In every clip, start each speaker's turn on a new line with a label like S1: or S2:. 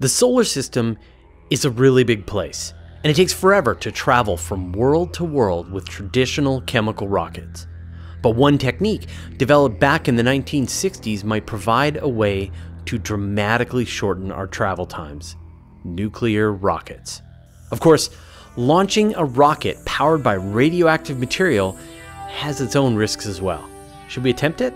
S1: The solar system is a really big place, and it takes forever to travel from world to world with traditional chemical rockets. But one technique developed back in the 1960s might provide a way to dramatically shorten our travel times nuclear rockets. Of course, launching a rocket powered by radioactive material has its own risks as well. Should we attempt it?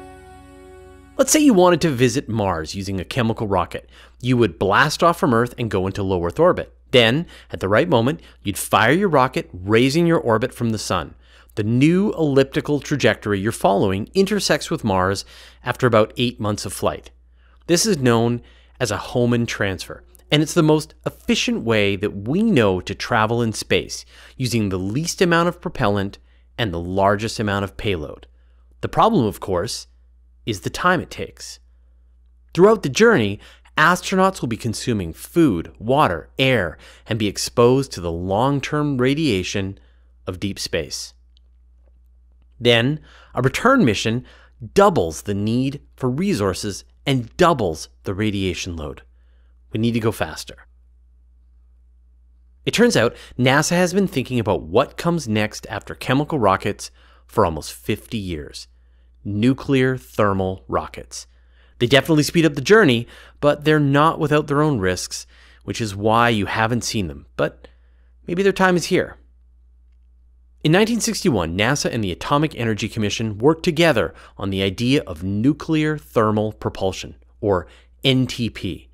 S1: Let's say you wanted to visit Mars using a chemical rocket. You would blast off from Earth and go into low Earth orbit. Then, at the right moment, you'd fire your rocket, raising your orbit from the Sun. The new elliptical trajectory you're following intersects with Mars after about eight months of flight. This is known as a Hohmann transfer, and it's the most efficient way that we know to travel in space using the least amount of propellant and the largest amount of payload. The problem, of course, is the time it takes. Throughout the journey, astronauts will be consuming food, water, air, and be exposed to the long term radiation of deep space. Then, a return mission doubles the need for resources and doubles the radiation load. We need to go faster. It turns out NASA has been thinking about what comes next after chemical rockets for almost 50 years nuclear thermal rockets. They definitely speed up the journey, but they're not without their own risks, which is why you haven't seen them. But maybe their time is here. In 1961, NASA and the Atomic Energy Commission worked together on the idea of nuclear thermal propulsion, or NTP.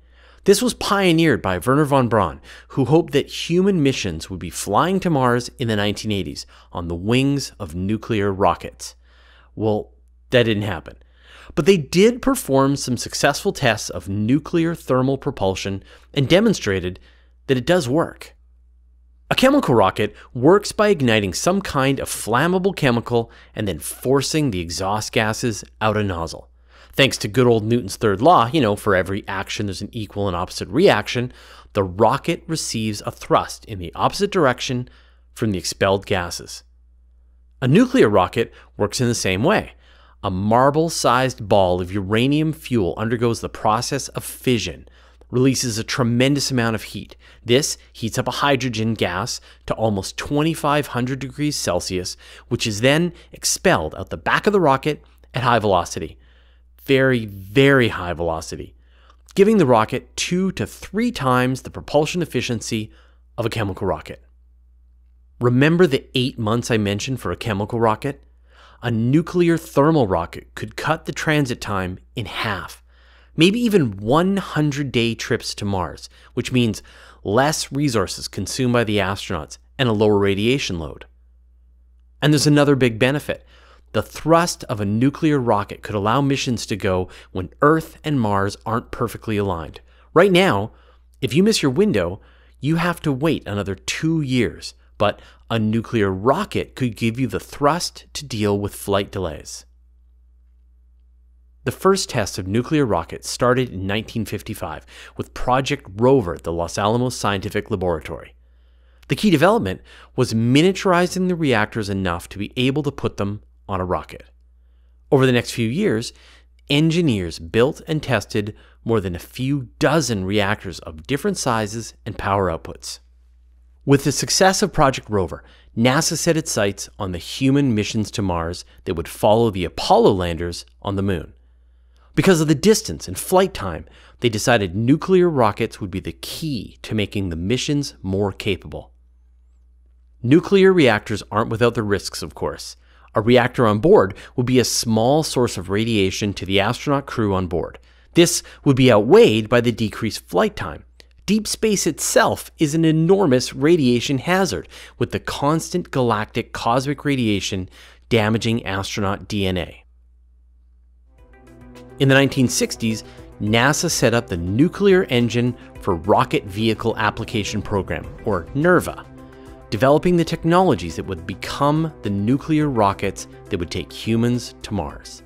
S1: This was pioneered by Wernher von Braun, who hoped that human missions would be flying to Mars in the 1980s on the wings of nuclear rockets. Well, that didn't happen. But they did perform some successful tests of nuclear thermal propulsion and demonstrated that it does work. A chemical rocket works by igniting some kind of flammable chemical and then forcing the exhaust gases out a nozzle. Thanks to good old Newton's third law, you know, for every action there's an equal and opposite reaction, the rocket receives a thrust in the opposite direction from the expelled gases. A nuclear rocket works in the same way. A marble sized ball of uranium fuel undergoes the process of fission, releases a tremendous amount of heat. This heats up a hydrogen gas to almost 2500 degrees Celsius, which is then expelled out the back of the rocket at high velocity. Very, very high velocity, giving the rocket two to three times the propulsion efficiency of a chemical rocket. Remember the eight months I mentioned for a chemical rocket? A nuclear thermal rocket could cut the transit time in half, maybe even 100 day trips to Mars, which means less resources consumed by the astronauts and a lower radiation load. And there's another big benefit. The thrust of a nuclear rocket could allow missions to go when Earth and Mars aren't perfectly aligned. Right now, if you miss your window, you have to wait another two years but a nuclear rocket could give you the thrust to deal with flight delays. The first tests of nuclear rockets started in 1955 with Project Rover at the Los Alamos Scientific Laboratory. The key development was miniaturizing the reactors enough to be able to put them on a rocket. Over the next few years, engineers built and tested more than a few dozen reactors of different sizes and power outputs. With the success of Project Rover, NASA set its sights on the human missions to Mars that would follow the Apollo landers on the moon. Because of the distance and flight time, they decided nuclear rockets would be the key to making the missions more capable. Nuclear reactors aren't without their risks, of course. A reactor on board would be a small source of radiation to the astronaut crew on board. This would be outweighed by the decreased flight time. Deep space itself is an enormous radiation hazard, with the constant galactic cosmic radiation damaging astronaut DNA. In the 1960s, NASA set up the Nuclear Engine for Rocket Vehicle Application Program, or NERVA, developing the technologies that would become the nuclear rockets that would take humans to Mars.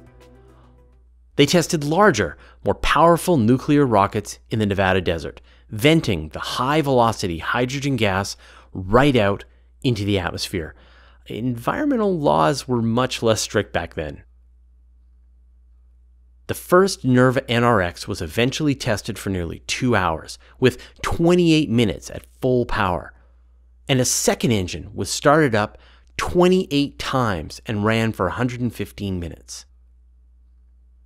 S1: They tested larger, more powerful nuclear rockets in the Nevada desert, venting the high velocity hydrogen gas right out into the atmosphere. Environmental laws were much less strict back then. The first Nerva NRX was eventually tested for nearly two hours, with 28 minutes at full power. And a second engine was started up 28 times and ran for 115 minutes.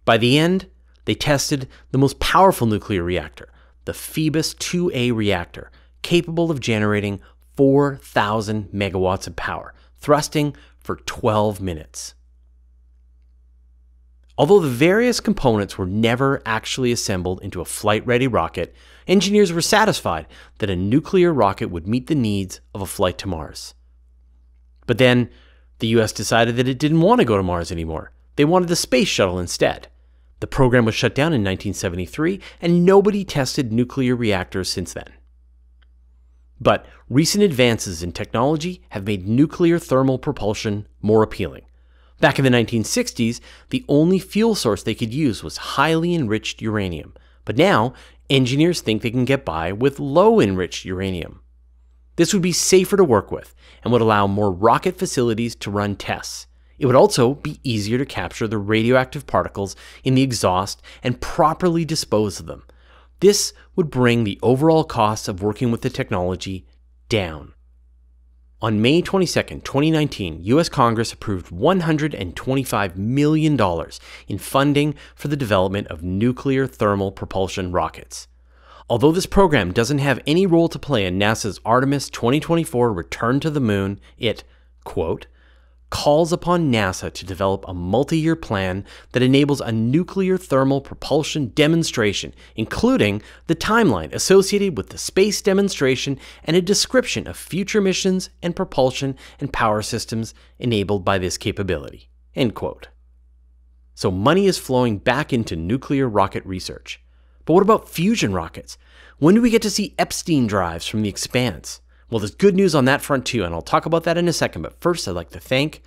S1: By the end, they tested the most powerful nuclear reactor, the Phoebus 2A reactor, capable of generating 4,000 megawatts of power, thrusting for 12 minutes. Although the various components were never actually assembled into a flight ready rocket, engineers were satisfied that a nuclear rocket would meet the needs of a flight to Mars. But then, the US decided that it didn't want to go to Mars anymore. They wanted the space shuttle instead. The program was shut down in 1973, and nobody tested nuclear reactors since then. But recent advances in technology have made nuclear thermal propulsion more appealing. Back in the 1960s, the only fuel source they could use was highly enriched uranium, but now engineers think they can get by with low enriched uranium. This would be safer to work with and would allow more rocket facilities to run tests. It would also be easier to capture the radioactive particles in the exhaust and properly dispose of them. This would bring the overall costs of working with the technology down. On May 22, 2019, US Congress approved $125 million in funding for the development of nuclear thermal propulsion rockets. Although this program doesn't have any role to play in NASA's Artemis 2024 return to the moon, it, quote, calls upon NASA to develop a multi year plan that enables a nuclear thermal propulsion demonstration, including the timeline associated with the space demonstration and a description of future missions and propulsion and power systems enabled by this capability. End quote. So money is flowing back into nuclear rocket research. But what about fusion rockets? When do we get to see Epstein drives from the expanse? Well, there's good news on that front too, and I'll talk about that in a second. But first, I'd like to thank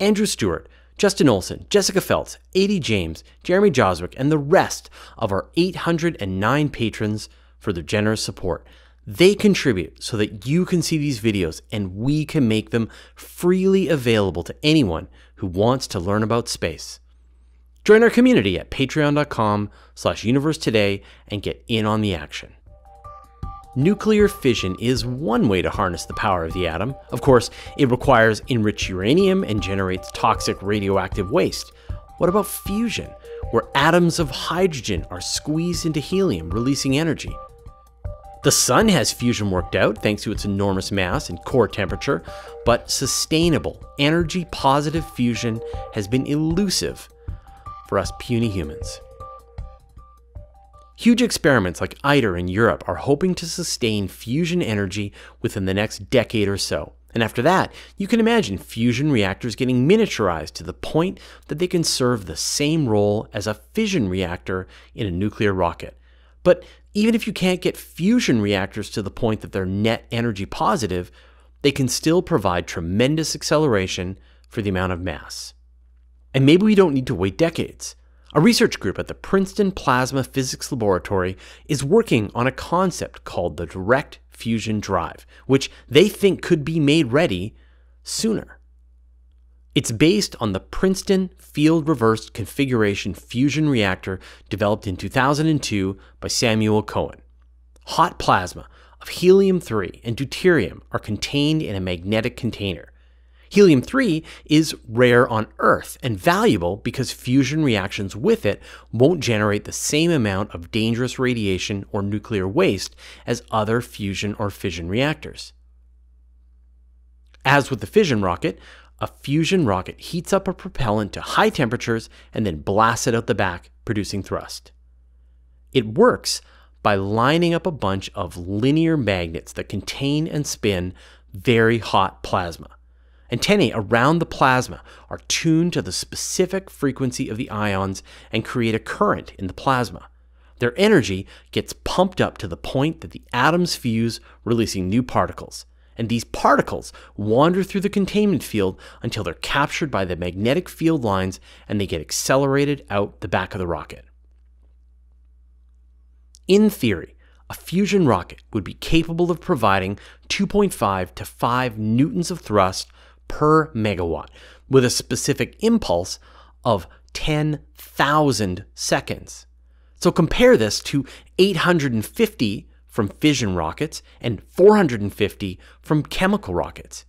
S1: Andrew Stewart, Justin Olson, Jessica Feltz, A.D. James, Jeremy Joswick, and the rest of our 809 patrons for their generous support. They contribute so that you can see these videos and we can make them freely available to anyone who wants to learn about space. Join our community at patreon.com slash universe today and get in on the action. Nuclear fission is one way to harness the power of the atom. Of course, it requires enriched uranium and generates toxic radioactive waste. What about fusion, where atoms of hydrogen are squeezed into helium, releasing energy? The sun has fusion worked out thanks to its enormous mass and core temperature, but sustainable, energy positive fusion has been elusive for us puny humans. Huge experiments like ITER in Europe are hoping to sustain fusion energy within the next decade or so. And after that, you can imagine fusion reactors getting miniaturized to the point that they can serve the same role as a fission reactor in a nuclear rocket. But even if you can't get fusion reactors to the point that they're net energy positive, they can still provide tremendous acceleration for the amount of mass. And maybe we don't need to wait decades. A research group at the Princeton Plasma Physics Laboratory is working on a concept called the direct fusion drive, which they think could be made ready sooner. It's based on the Princeton Field Reversed Configuration Fusion Reactor developed in 2002 by Samuel Cohen. Hot plasma of helium 3 and deuterium are contained in a magnetic container. Helium 3 is rare on Earth and valuable because fusion reactions with it won't generate the same amount of dangerous radiation or nuclear waste as other fusion or fission reactors. As with the fission rocket, a fusion rocket heats up a propellant to high temperatures and then blasts it out the back, producing thrust. It works by lining up a bunch of linear magnets that contain and spin very hot plasma. Antennae around the plasma are tuned to the specific frequency of the ions and create a current in the plasma. Their energy gets pumped up to the point that the atoms fuse, releasing new particles. And these particles wander through the containment field until they're captured by the magnetic field lines and they get accelerated out the back of the rocket. In theory, a fusion rocket would be capable of providing 2.5 to 5 newtons of thrust per megawatt with a specific impulse of 10,000 seconds. So compare this to 850 from fission rockets and 450 from chemical rockets.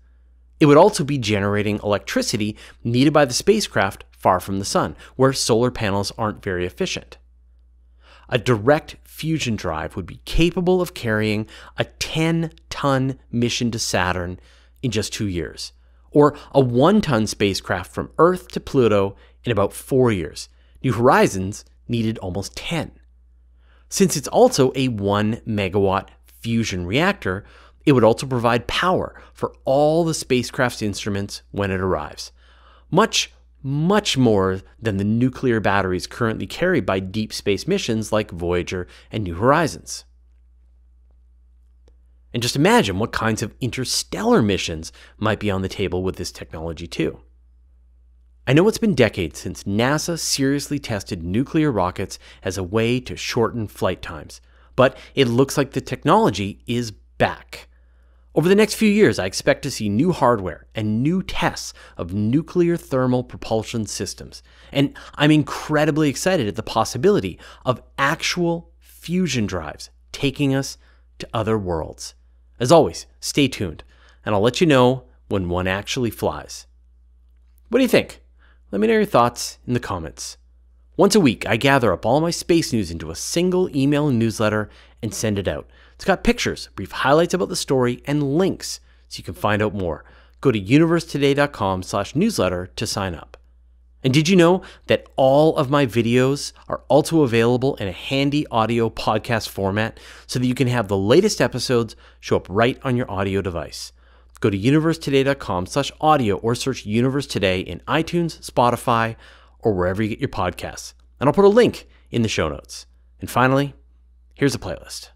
S1: It would also be generating electricity needed by the spacecraft far from the sun, where solar panels aren't very efficient. A direct fusion drive would be capable of carrying a 10 ton mission to Saturn in just two years, or a 1 ton spacecraft from Earth to Pluto in about four years. New Horizons needed almost 10. Since it's also a 1 megawatt fusion reactor, it would also provide power for all the spacecraft's instruments when it arrives. Much, much more than the nuclear batteries currently carried by deep space missions like Voyager and New Horizons. And just imagine what kinds of interstellar missions might be on the table with this technology, too. I know it's been decades since NASA seriously tested nuclear rockets as a way to shorten flight times, but it looks like the technology is back. Over the next few years, I expect to see new hardware and new tests of nuclear thermal propulsion systems. And I'm incredibly excited at the possibility of actual fusion drives taking us to other worlds. As always, stay tuned, and I'll let you know when one actually flies. What do you think? Let me know your thoughts in the comments. Once a week, I gather up all my space news into a single email newsletter and send it out. It's got pictures, brief highlights about the story, and links so you can find out more. Go to universetoday.com slash newsletter to sign up. And did you know that all of my videos are also available in a handy audio podcast format so that you can have the latest episodes show up right on your audio device? Go to universetoday.com slash audio or search Universe Today in iTunes, Spotify, or wherever you get your podcasts. And I'll put a link in the show notes. And finally, here's a playlist.